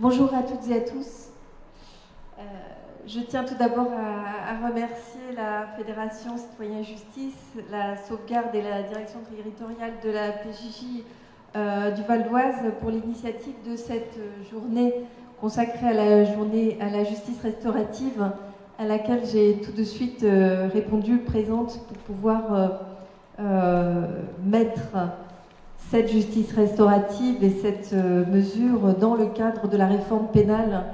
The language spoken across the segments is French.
Bonjour à toutes et à tous. Euh, je tiens tout d'abord à, remercier la Fédération Citoyen Justice, la Sauvegarde et la Direction territoriale de la PJJ euh, du Val d'Oise pour l'initiative de cette journée consacrée à la journée à la justice restaurative, à laquelle j'ai tout de suite euh, répondu présente pour pouvoir mettre cette justice restaurative et cette euh, mesure dans le cadre de la réforme pénale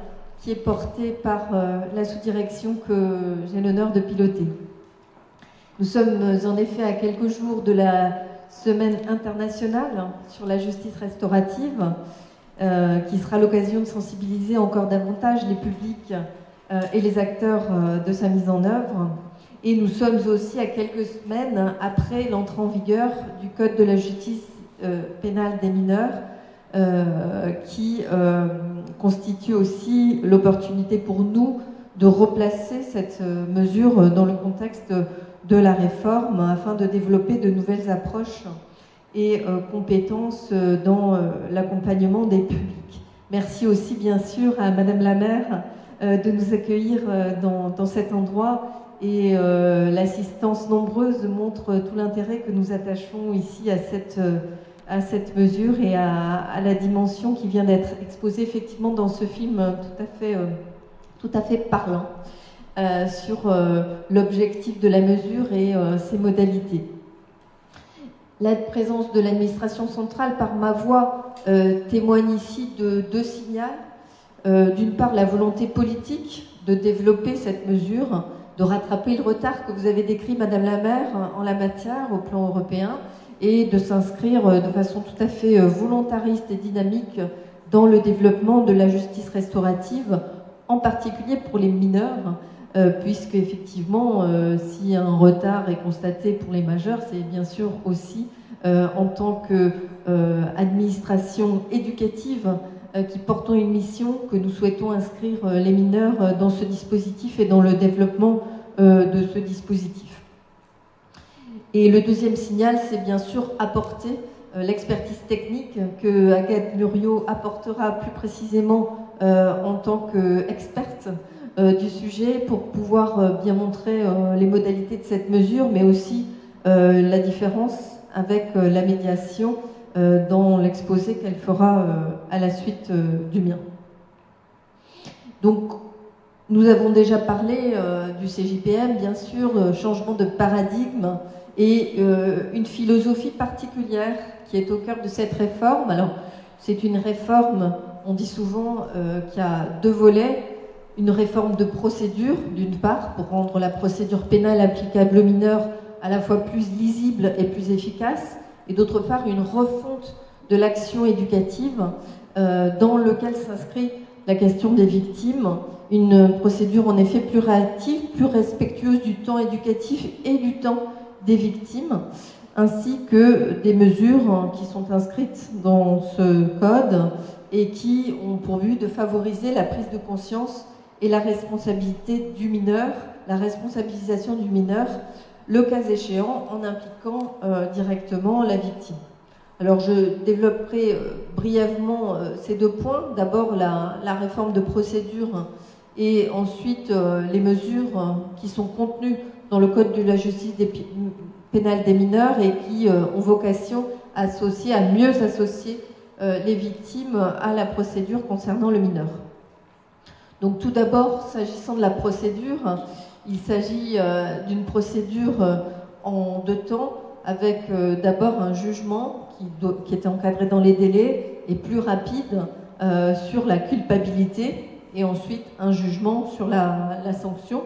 qui est portée par euh, la sous-direction que j'ai l'honneur de piloter. Nous sommes en effet à quelques jours de la semaine internationale sur la justice restaurative, euh, qui sera l'occasion de sensibiliser encore davantage les publics et les acteurs de sa mise en œuvre. Et nous sommes aussi à quelques semaines après l'entrée en vigueur du Code de la justice pénale des mineurs euh, qui euh, constitue aussi l'opportunité pour nous de replacer cette mesure dans le contexte de la réforme afin de développer de nouvelles approches et compétences dans l'accompagnement des publics. Merci aussi bien sûr à Madame la maire de nous accueillir dans, dans cet endroit et l'assistance nombreuse montre tout l'intérêt que nous attachons ici à cette à cette mesure et à, la dimension qui vient d'être exposée effectivement dans ce film tout à fait, euh, tout à fait parlant euh, sur euh, l'objectif de la mesure et ses modalités. La présence de l'administration centrale par ma voix témoigne ici de deux signaux. D'une part, la volonté politique de développer cette mesure, de rattraper le retard que vous avez décrit, Madame la maire, en la matière au plan européen, et de s'inscrire euh, de façon tout à fait euh, volontariste et dynamique dans le développement de la justice restaurative, en particulier pour les mineurs, euh, puisque effectivement, si un retard est constaté pour les majeurs, c'est bien sûr aussi en tant qu'administration éducative qui portons une mission que nous souhaitons inscrire les mineurs dans ce dispositif et dans le développement de ce dispositif. Et le deuxième signal, c'est bien sûr apporter euh, l'expertise technique que Agathe Muriot apportera plus précisément euh, en tant qu'experte euh, du sujet pour pouvoir bien montrer les modalités de cette mesure, mais aussi la différence avec la médiation dans l'exposé qu'elle fera à la suite du mien. Donc, nous avons déjà parlé du CJPM, bien sûr, changement de paradigme et euh, une philosophie particulière qui est au cœur de cette réforme. Alors, c'est une réforme, on dit souvent, euh, qui a deux volets. Une réforme de procédure, d'une part, pour rendre la procédure pénale applicable aux mineurs à la fois plus lisible et plus efficace, et d'autre part, une refonte de l'action éducative euh, dans lequel s'inscrit la question des victimes, une procédure en effet plus réactive, plus respectueuse du temps éducatif et du temps des victimes, ainsi que des mesures qui sont inscrites dans ce code et qui ont pour but de favoriser la prise de conscience et la responsabilité du mineur, la responsabilisation du mineur, le cas échéant, en impliquant euh, directement la victime. Alors je développerai euh, brièvement euh, ces deux points. D'abord la, la, réforme de procédure et ensuite les mesures qui sont contenues dans le Code de la justice pénale des mineurs et qui euh, ont vocation à, à mieux associer euh, les victimes à la procédure concernant le mineur. Donc tout d'abord, s'agissant de la procédure, il s'agit euh, d'une procédure en deux temps, avec d'abord un jugement qui, était encadré dans les délais et plus rapide sur la culpabilité, et ensuite un jugement sur la sanction.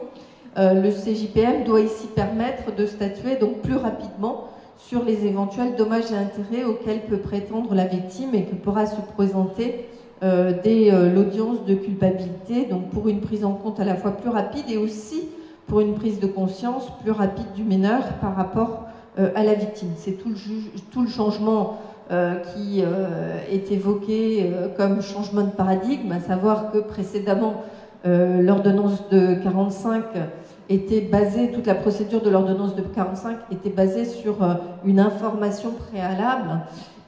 Euh, le CJPM doit ici permettre de statuer donc plus rapidement sur les éventuels dommages et intérêts auxquels peut prétendre la victime et que pourra se présenter euh, dès euh, l'audience de culpabilité, donc pour une prise en compte à la fois plus rapide et aussi pour une prise de conscience plus rapide du mineur par rapport à la victime. C'est tout, tout, le changement qui est évoqué comme changement de paradigme, à savoir que précédemment, l'ordonnance de 45 était basée, toute la procédure de l'ordonnance de 45 était basée sur euh, une information préalable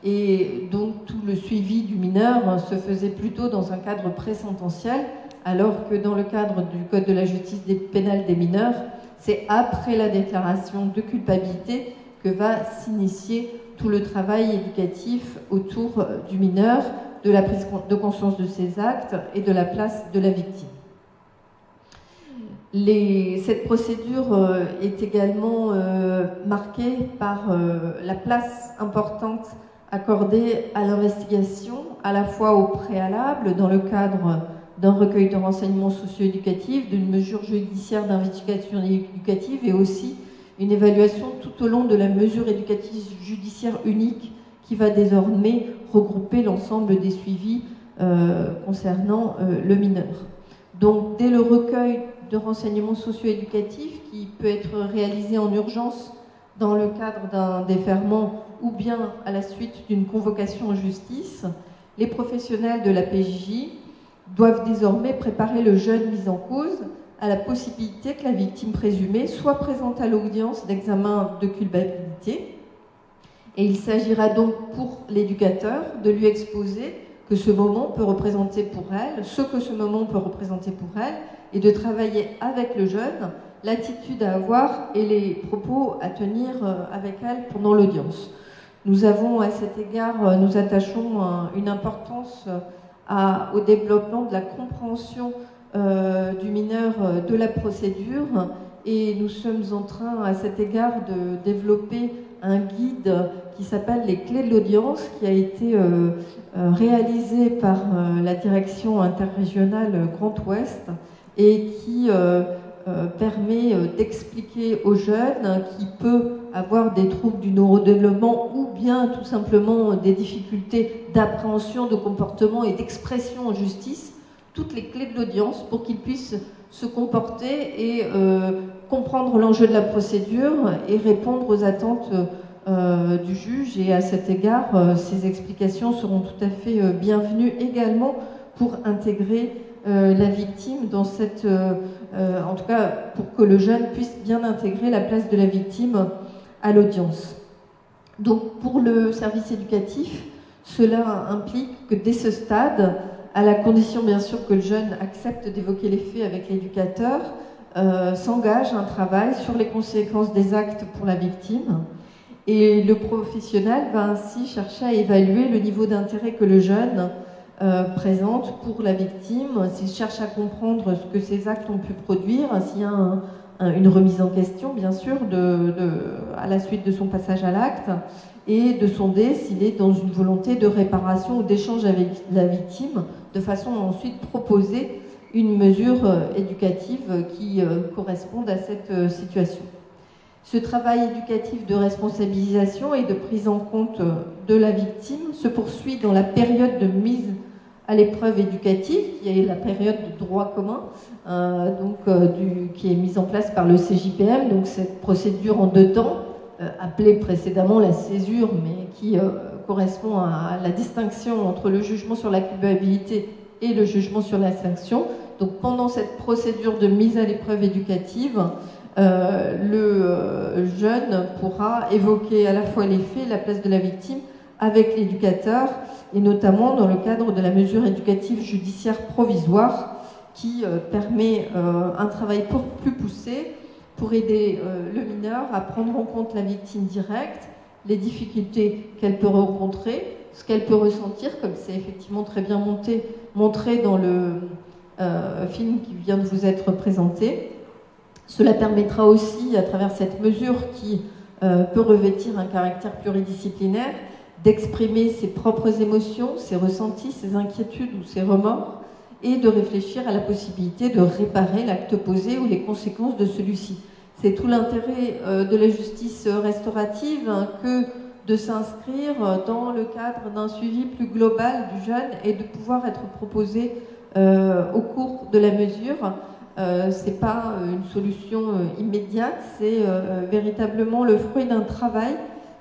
et donc tout le suivi du mineur se faisait plutôt dans un cadre présententiel, alors que dans le cadre du Code de la justice pénale des mineurs, c'est après la déclaration de culpabilité que va s'initier tout le travail éducatif autour du mineur, de la prise de conscience de ses actes et de la place de la victime. Cette procédure euh, est également euh, marquée par euh, la place importante accordée à l'investigation, à la fois au préalable, dans le cadre d'un recueil de renseignements socio-éducatifs, d'une mesure judiciaire d'investigation éducative et aussi une évaluation tout au long de la mesure éducative judiciaire unique qui va désormais regrouper l'ensemble des suivis concernant le mineur. Donc dès le recueil de renseignements socio-éducatifs qui peut être réalisé en urgence dans le cadre d'un déferment ou bien à la suite d'une convocation en justice, les professionnels de la PJJ doivent désormais préparer le jeune mis en cause à la possibilité que la victime présumée soit présente à l'audience d'examen de culpabilité. Et il s'agira donc pour l'éducateur de lui exposer que ce moment peut représenter pour elle, ce que ce moment peut représenter pour elle, et de travailler avec le jeune l'attitude à avoir et les propos à tenir euh, avec elle pendant l'audience. Nous avons à cet égard, euh, nous attachons une importance au développement de la compréhension euh, du mineur euh, de la procédure et nous sommes en train à cet égard de développer un guide qui s'appelle les clés de l'audience qui a été euh, réalisé par la direction interrégionale Grand Ouest et qui permet d'expliquer aux jeunes qui peut avoir des troubles du neurodéveloppement ou bien tout simplement des difficultés d'appréhension de comportement et d'expression en justice toutes les clés de l'audience pour qu'ils puissent se comporter et euh, comprendre l'enjeu de la procédure et répondre aux attentes euh, du juge. Et à cet égard, euh, ces explications seront tout à fait bienvenues également pour intégrer la victime dans cette... en tout cas, pour que le jeune puisse bien intégrer la place de la victime à l'audience. Donc pour le service éducatif, cela implique que dès ce stade, à la condition bien sûr que le jeune accepte d'évoquer les faits avec l'éducateur, euh, s'engage un travail sur les conséquences des actes pour la victime. Et le professionnel va ainsi chercher à évaluer le niveau d'intérêt que le jeune euh, présente pour la victime, s'il cherche à comprendre ce que ces actes ont pu produire, s'il y a une remise en question, bien sûr, à la suite de son passage à l'acte, et de sonder s'il est dans une volonté de réparation ou d'échange avec la victime, de façon à ensuite proposer une mesure euh, éducative qui euh, corresponde à cette situation. Ce travail éducatif de responsabilisation et de prise en compte de la victime se poursuit dans la période de mise à l'épreuve éducative, qui est la période de droit commun, donc, qui est mise en place par le CJPM, donc cette procédure en deux temps, appelée précédemment la césure, mais qui correspond à la distinction entre le jugement sur la culpabilité et le jugement sur la sanction. Donc pendant cette procédure de mise à l'épreuve éducative, euh, le euh, jeune pourra évoquer à la fois les faits la place de la victime avec l'éducateur, et notamment dans le cadre de la mesure éducative judiciaire provisoire qui euh, permet un travail plus poussé pour aider le mineur à prendre en compte la victime directe, les difficultés qu'elle peut rencontrer, ce qu'elle peut ressentir, comme c'est effectivement très bien monté, montré dans le euh, film qui vient de vous être présenté. Cela permettra aussi, à travers cette mesure qui euh, peut revêtir un caractère pluridisciplinaire, d'exprimer ses propres émotions, ses ressentis, ses inquiétudes ou ses remords, et de réfléchir à la possibilité de réparer l'acte posé ou les conséquences de celui-ci. C'est tout l'intérêt euh, de la justice restaurative hein, que de s'inscrire dans le cadre d'un suivi plus global du jeune et de pouvoir être proposé euh, au cours de la mesure. Euh, c'est pas une solution immédiate, c'est véritablement le fruit d'un travail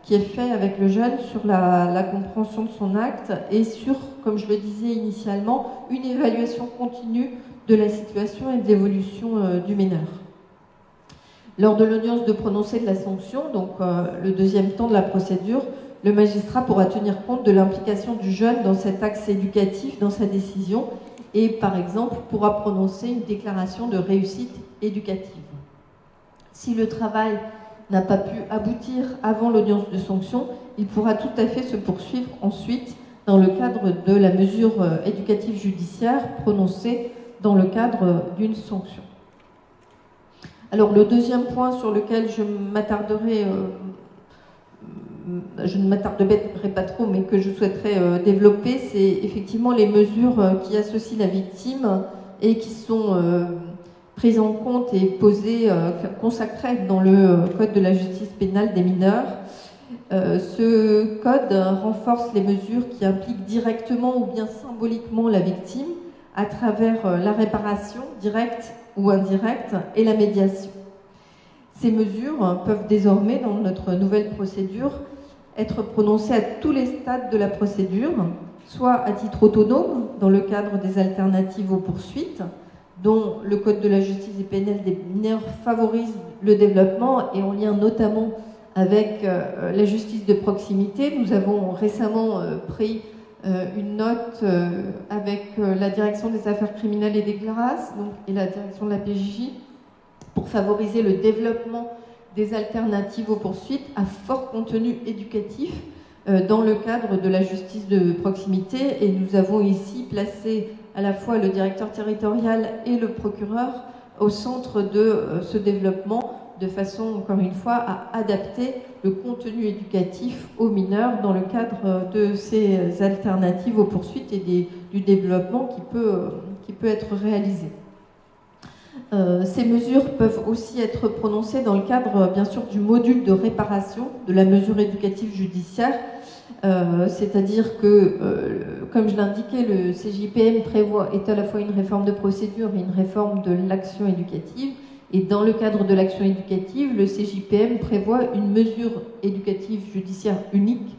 qui est fait avec le jeune sur la, compréhension de son acte et sur, comme je le disais initialement, une évaluation continue de la situation et de l'évolution du mineur. Lors de l'audience de prononcer de la sanction, donc euh, le deuxième temps de la procédure, le magistrat pourra tenir compte de l'implication du jeune dans cet axe éducatif, dans sa décision, et par exemple pourra prononcer une déclaration de réussite éducative. Si le travail n'a pas pu aboutir avant l'audience de sanction, il pourra tout à fait se poursuivre ensuite dans le cadre de la mesure euh, éducative judiciaire prononcée dans le cadre d'une sanction. Alors le deuxième point sur lequel je m'attarderai, euh, je ne m'attarderai pas trop, mais que je souhaiterais euh, développer, c'est effectivement les mesures euh, qui associent la victime et qui sont prises en compte et posées, consacrées dans le Code de la justice pénale des mineurs. ce code renforce les mesures qui impliquent directement ou bien symboliquement la victime à travers la réparation directe ou indirecte et la médiation. Ces mesures peuvent désormais, dans notre nouvelle procédure, être prononcées à tous les stades de la procédure, soit à titre autonome, dans le cadre des alternatives aux poursuites, dont le Code de la justice et pénale des mineurs favorise le développement et en lien notamment avec euh, la justice de proximité. Nous avons récemment euh, pris euh, une note avec la direction des affaires criminelles et des grâces et la direction de la PJJ pour favoriser le développement des alternatives aux poursuites à fort contenu éducatif dans le cadre de la justice de proximité. Et nous avons ici placé à la fois le directeur territorial et le procureur au centre de euh, ce développement de façon, encore une fois, à adapter le contenu éducatif aux mineurs dans le cadre de ces alternatives aux poursuites et du développement qui peut, euh, être réalisé. Euh, ces mesures peuvent aussi être prononcées dans le cadre, bien sûr, du module de réparation de la mesure éducative judiciaire. Euh, c'est-à-dire que, euh, comme je l'indiquais, le CJPM prévoit est à la fois une réforme de procédure et une réforme de l'action éducative. Et dans le cadre de l'action éducative, le CJPM prévoit une mesure éducative judiciaire unique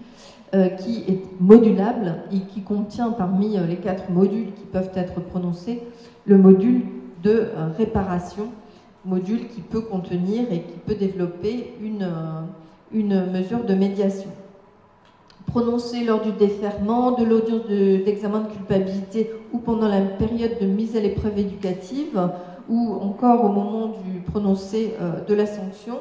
qui est modulable et qui contient parmi les quatre modules qui peuvent être prononcés le module de euh, réparation, module qui peut contenir et qui peut développer une, euh, une mesure de médiation. Prononcée lors du déferment, de l'audience d'examen de, culpabilité ou pendant la période de mise à l'épreuve éducative ou encore au moment du prononcé euh, de la sanction,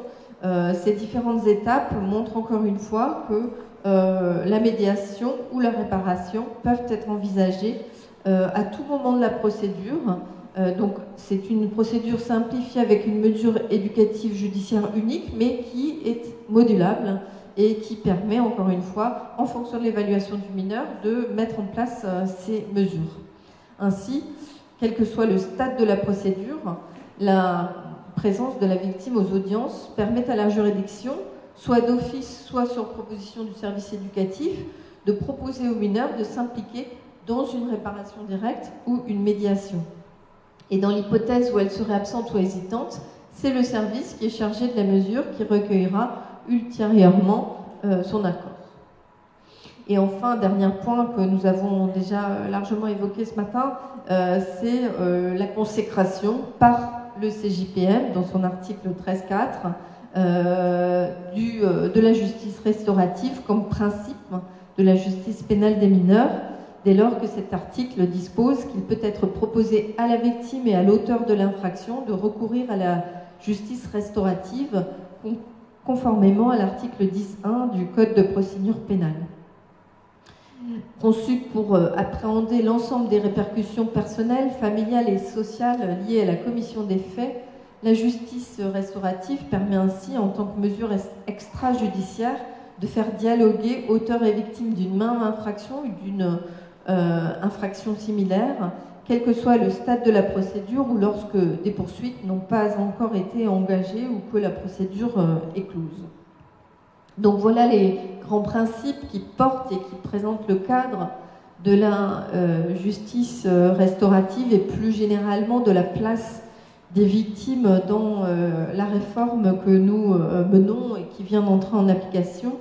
ces différentes étapes montrent encore une fois que la médiation ou la réparation peuvent être envisagées à tout moment de la procédure. Euh, donc c'est une procédure simplifiée avec une mesure éducative judiciaire unique, mais qui est modulable et qui permet, encore une fois, en fonction de l'évaluation du mineur, de mettre en place euh, ces mesures. Ainsi, quel que soit le stade de la procédure, la présence de la victime aux audiences permet à la juridiction, soit d'office, soit sur proposition du service éducatif, de proposer au mineur de s'impliquer dans une réparation directe ou une médiation. Et dans l'hypothèse où elle serait absente ou hésitante, c'est le service qui est chargé de la mesure qui recueillera ultérieurement euh, son accord. Et enfin, dernier point que nous avons déjà largement évoqué ce matin, euh, c'est euh, la consécration par le CJPM, dans son article 13.4, de la justice restaurative comme principe de la justice pénale des mineurs, dès lors que cet article dispose qu'il peut être proposé à la victime et à l'auteur de l'infraction de recourir à la justice restaurative conformément à l'article 10.1 du Code de procédure pénale. Conçu pour euh, appréhender l'ensemble des répercussions personnelles, familiales et sociales liées à la commission des faits, la justice restaurative permet ainsi, en tant que mesure extrajudiciaire, de faire dialoguer auteur et victime d'une même infraction ou d'une euh, infraction similaire, quel que soit le stade de la procédure ou lorsque des poursuites n'ont pas encore été engagées ou que la procédure euh, est close. Donc voilà les grands principes qui portent et qui présentent le cadre de la euh, justice restaurative et plus généralement de la place des victimes dans la réforme que nous menons et qui vient d'entrer en application.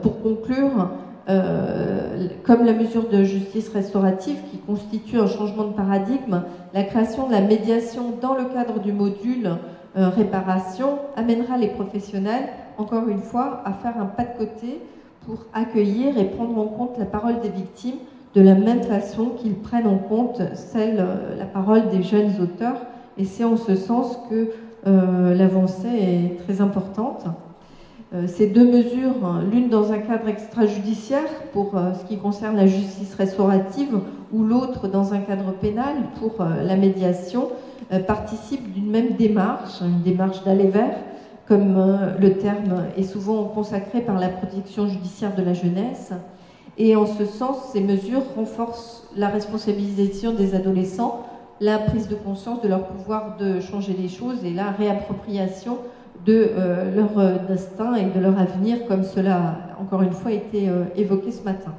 pour conclure, euh, comme la mesure de justice restaurative qui constitue un changement de paradigme, la création de la médiation dans le cadre du module euh, réparation amènera les professionnels, encore une fois, à faire un pas de côté pour accueillir et prendre en compte la parole des victimes de la même façon qu'ils prennent en compte celle, la parole des jeunes auteurs. Et c'est en ce sens que l'avancée est très importante. Euh, ces deux mesures, l'une dans un cadre extrajudiciaire pour euh, ce qui concerne la justice restaurative ou l'autre dans un cadre pénal pour euh, la médiation, participent d'une même démarche, une démarche d'aller vers, comme le terme est souvent consacré par la protection judiciaire de la jeunesse. Et en ce sens, ces mesures renforcent la responsabilisation des adolescents, la prise de conscience de leur pouvoir de changer les choses et la réappropriation de euh, leur euh, destin et de leur avenir, comme cela a encore une fois été euh, évoqué ce matin.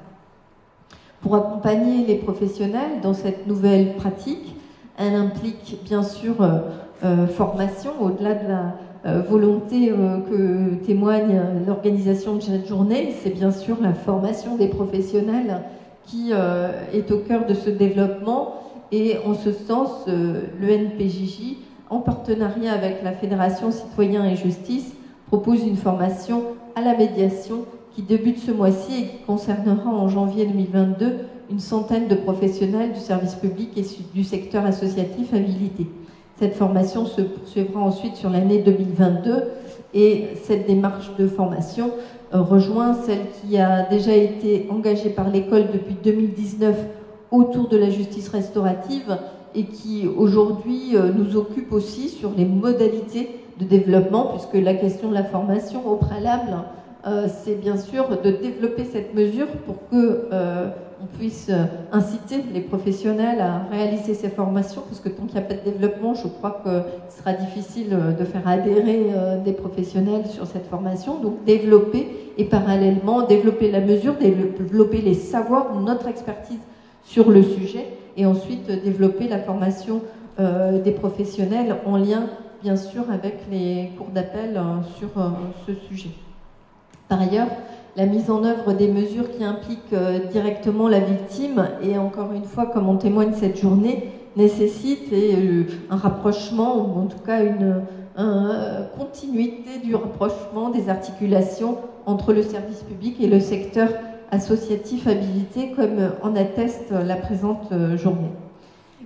Pour accompagner les professionnels dans cette nouvelle pratique, elle implique bien sûr formation, au-delà de la volonté que témoigne l'organisation de cette journée, c'est bien sûr la formation des professionnels qui est au cœur de ce développement. Et en ce sens, le NPJJ en partenariat avec la Fédération Citoyens et Justice, propose une formation à la médiation qui débute ce mois-ci et qui concernera en janvier 2022 une centaine de professionnels du service public et du secteur associatif habilités. Cette formation se poursuivra ensuite sur l'année 2022 et cette démarche de formation euh, rejoint celle qui a déjà été engagée par l'école depuis 2019 autour de la justice restaurative et qui aujourd'hui euh, nous occupe aussi sur les modalités de développement, puisque la question de la formation au préalable, euh, c'est bien sûr de développer cette mesure pour que euh, on puisse inciter les professionnels à réaliser ces formations, parce que tant qu'il n'y a pas de développement, je crois que ce sera difficile de faire adhérer des professionnels sur cette formation. Donc développer et parallèlement développer la mesure, développer les savoirs, notre expertise sur le sujet et ensuite développer la formation euh, des professionnels en lien bien sûr avec les cours d'appel euh, sur euh, ce sujet. Par ailleurs, la mise en œuvre des mesures qui impliquent directement la victime, et encore une fois, comme on témoigne cette journée, nécessite un rapprochement, ou en tout cas une, une continuité du rapprochement des articulations entre le service public et le secteur associatif habilité, comme en atteste la présente euh, journée.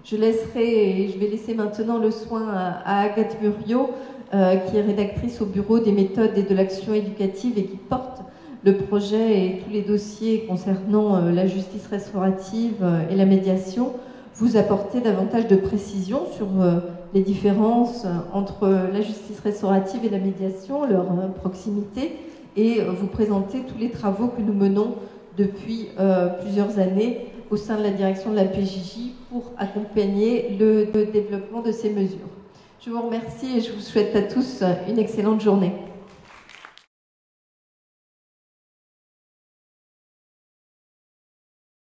Je laisserai, je vais laisser maintenant le soin à, Agathe Muriot, euh, qui est rédactrice au bureau des méthodes et de l'action éducative et qui porte le projet et tous les dossiers concernant euh, la justice restaurative et la médiation, vous apporter davantage de précisions sur les différences entre la justice restaurative et la médiation, leur proximité, et vous présenter tous les travaux que nous menons depuis euh, plusieurs années au sein de la direction de la PJJ pour accompagner le développement de ces mesures. Je vous remercie et je vous souhaite à tous une excellente journée.